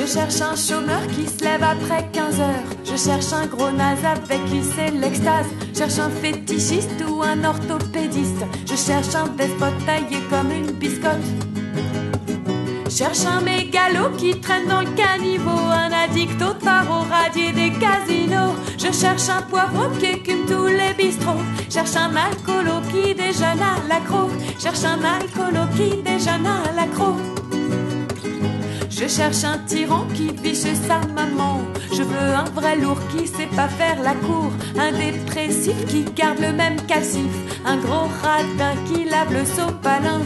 cherche un chômeur qui se lève après 15 heures. Je cherche un gros naze avec qui c'est l'extase. Cherche un fétichiste ou un orthopédiste. Je cherche un despote taillé comme une biscotte. Cherche un mégalo qui traîne dans le caniveau, un addict au tarot radié des casinos. Je cherche un poivreau qui écume tous les bistrots. Cherche un alcoolo qui déjeune à l'accro. Cherche un alcoolo qui déjeune à l'accro. Je cherche un tyran qui vit sa maman. Je veux un vrai lourd qui sait pas faire la cour. Un dépressif qui garde le même calcif. Un gros radin qui lave le sopalin.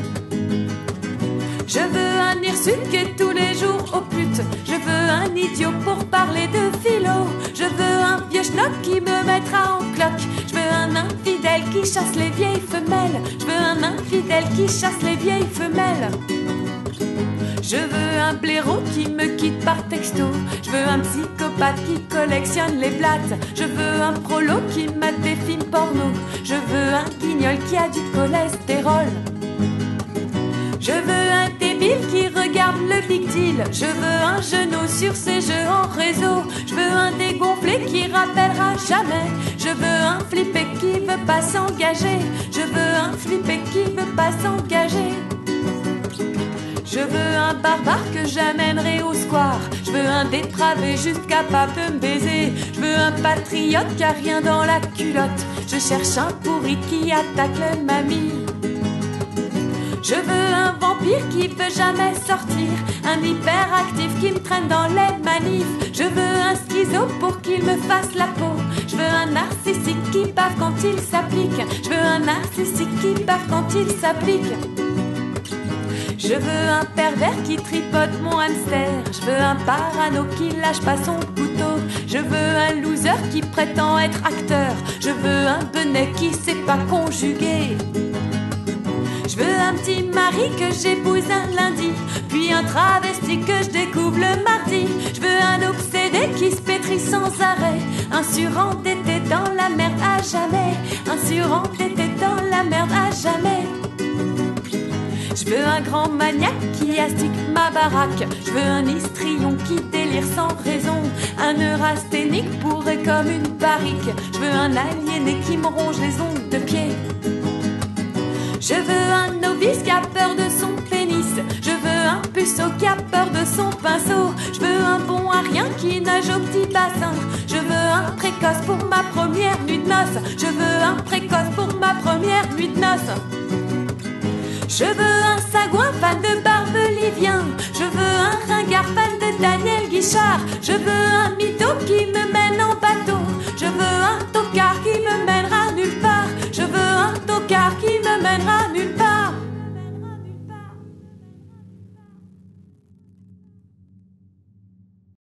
Je veux un hirsute tous les jours au pute. Je veux un idiot pour parler de philo. Je veux un vieux schnock qui me mettra en cloque. Je veux un infidèle qui chasse les vieilles femelles. Je veux un infidèle qui chasse les vieilles femelles. Je veux un blaireau qui me quitte par texto. Je veux un psychopathe qui collectionne les blattes. Je veux un prolo qui mate des films porno. Je veux un guignol qui a du cholestérol. Je veux un débile qui regarde le big deal. Je veux un genou sur ses jeux en réseau. Je veux un dégonflé qui rappellera jamais. Je veux un flippé qui veut pas s'engager. Je veux un flippé qui veut pas s'engager. Je veux un barbare que j'amènerai au square. Je veux un dépravé juste capable de me baiser. Je veux un patriote qui a rien dans la culotte. Je cherche un pourri qui attaque les mamies. Je veux un vampire qui veut jamais sortir, un hyperactif qui me traîne dans les manifs. Je veux un schizo pour qu'il me fasse la peau. Je veux un narcissique qui bave quand il s'applique. Je veux un narcissique qui bave quand il s'applique. Je veux un pervers qui tripote mon hamster. Je veux un parano qui lâche pas son couteau. Je veux un loser qui prétend être acteur. Je veux un benet qui sait pas conjuguer. Je veux un petit mari que j'épouse un lundi, puis un travesti que je découvre le mardi. Je veux un obsédé qui se pétrit sans arrêt, un surendetté dans la merde à jamais, un surendetté dans la merde à jamais. Je veux un grand maniaque qui astique ma baraque. Je veux un histrion qui délire sans raison. Un neurasthénique bourré comme une barrique. Je veux un aliéné qui me ronge les ongles de pied. Je veux un novice qui a peur de son pénis. Je veux un puceau qui a peur de son pinceau. Je veux un bon à rien qui nage au petit bassin. Je veux un précoce pour ma première nuit de noces. Je veux un précoce pour ma première nuit de noces. Fan de Barbelivien. Je veux un ringard fan de Daniel Guichard. Je veux un mytho qui me mène en